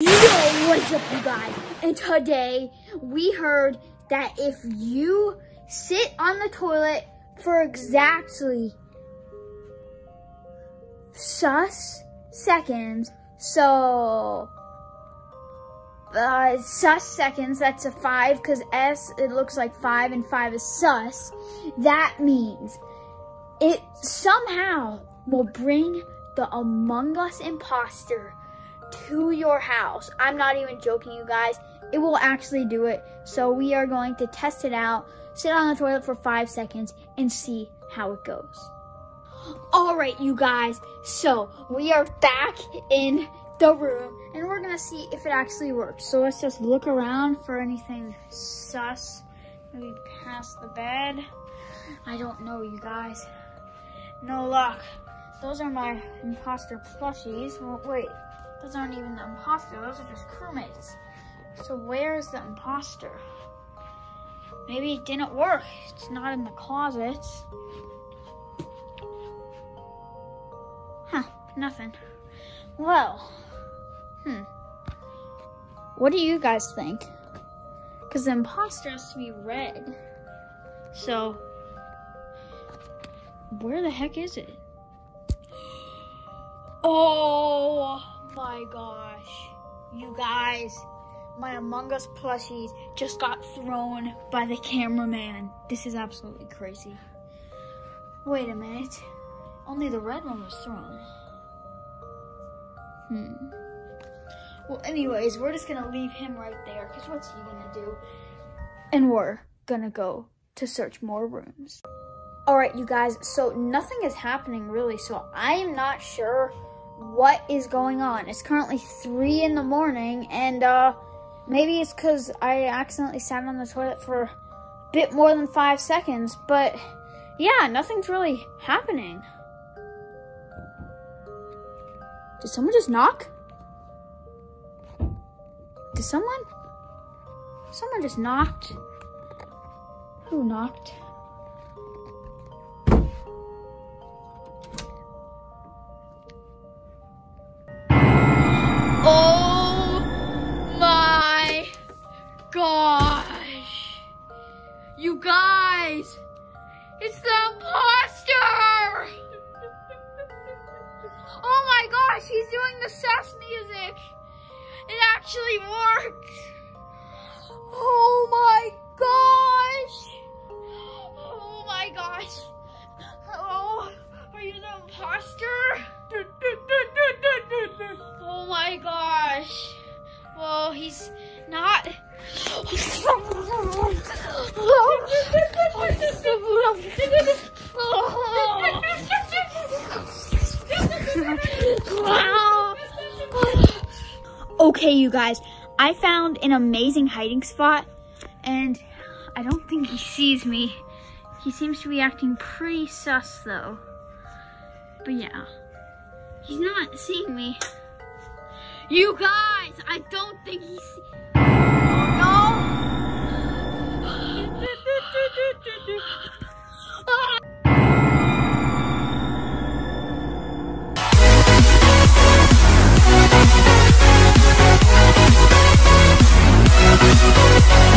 Yo, what's up you guys? And today we heard that if you sit on the toilet for exactly sus seconds, so uh, sus seconds, that's a five because S, it looks like five and five is sus. That means it somehow will bring the Among Us imposter to your house. I'm not even joking, you guys. It will actually do it. So we are going to test it out, sit on the toilet for five seconds, and see how it goes. All right, you guys. So we are back in the room, and we're gonna see if it actually works. So let's just look around for anything sus. Maybe past the bed. I don't know, you guys. No luck. Those are my imposter plushies. Well, wait, those aren't even the imposter. Those are just crewmates. So where is the imposter? Maybe it didn't work. It's not in the closets. Huh, nothing. Well, hmm. What do you guys think? Because the imposter has to be red. So, where the heck is it? Oh my gosh. You guys, my Among Us plushies just got thrown by the cameraman. This is absolutely crazy. Wait a minute. Only the red one was thrown. Hmm. Well, anyways, we're just gonna leave him right there, because what's he gonna do? And we're gonna go to search more rooms. All right, you guys, so nothing is happening really, so I am not sure what is going on. It's currently three in the morning and uh, maybe it's cause I accidentally sat on the toilet for a bit more than five seconds, but yeah, nothing's really happening. Did someone just knock? Did someone? Someone just knocked. Who knocked? Guys, it's the imposter. Oh my gosh, he's doing the sus music. It actually worked. Oh my gosh. Okay, you guys, I found an amazing hiding spot, and I don't think he sees me. He seems to be acting pretty sus, though. But yeah. He's not seeing me. You guys, I don't think he's. Thank you.